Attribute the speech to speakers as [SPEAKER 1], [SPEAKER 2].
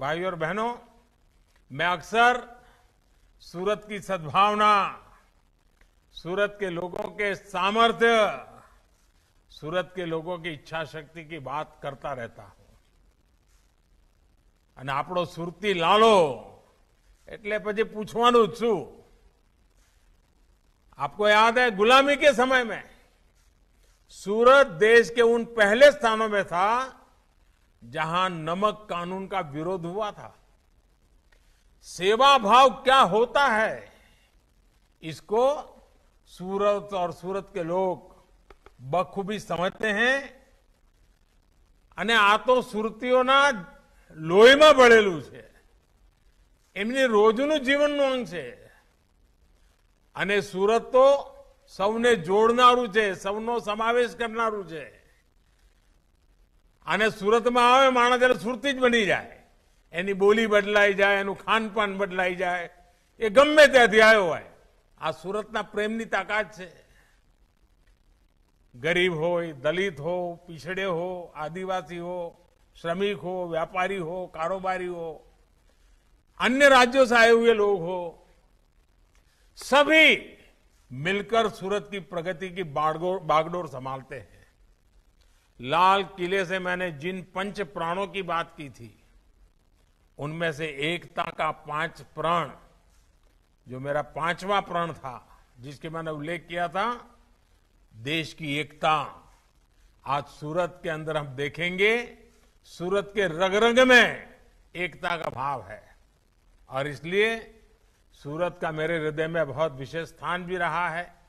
[SPEAKER 1] भाइयों और बहनों मैं अक्सर सूरत की सद्भावना सूरत के लोगों के सामर्थ्य सूरत के लोगों की इच्छा शक्ति की बात करता रहता हूं અને આપણો સુરતી લાલો એટલે પછી પૂછવાનું જ છું आपको याद है गुलामी के समय में सूरत देश के उन पहले स्थानों में था जहां नमक कानून का विरोध हुआ था। सेवा भाव क्या होता है? इसको सूरत और सूरत के लोग बखूबी સમજતે હે અને આ તો સુરતીઓના લોહીમાં ભળેલું છે એમની રોજનું જીવનનું અંગ છે અને સુરત તો સૌને જોડનારું છે સૌનો સમાવેશ કરનારું છે અને સુરતમાં આવે માણસ એટલે સુરતી જ બની જાય એની બોલી બદલાઈ જાય એનું ખાનપાન બદલાઈ જાય એ ગમે ત્યાંથી આવ્યો હોય આ સુરતના પ્રેમની તાકાત છે गरीब हो दलित हो पिछड़े हो आदिवासी हो श्रमिक हो व्यापारी हो कारोबारी हो अन्य राज्यों से आए हुए लोग हो सभी मिलकर सूरत की प्रगति की बागडोर बागडोर संभालते हैं लाल किले से मैंने जिन पंच प्राणों की बात की थी, उनमें से एकता का पाँच प्राण, जो मेरा पांचवा प्राण था, जिसके मैंने उल्लेख किया था, देश की एकता। आज सूरत के अंदर हम देखेंगे, सूरत के रग रग में एकता का भाव है। और इसलिए सूरत का मेरे हृदय में बहुत विशेष स्थान भी रहा है।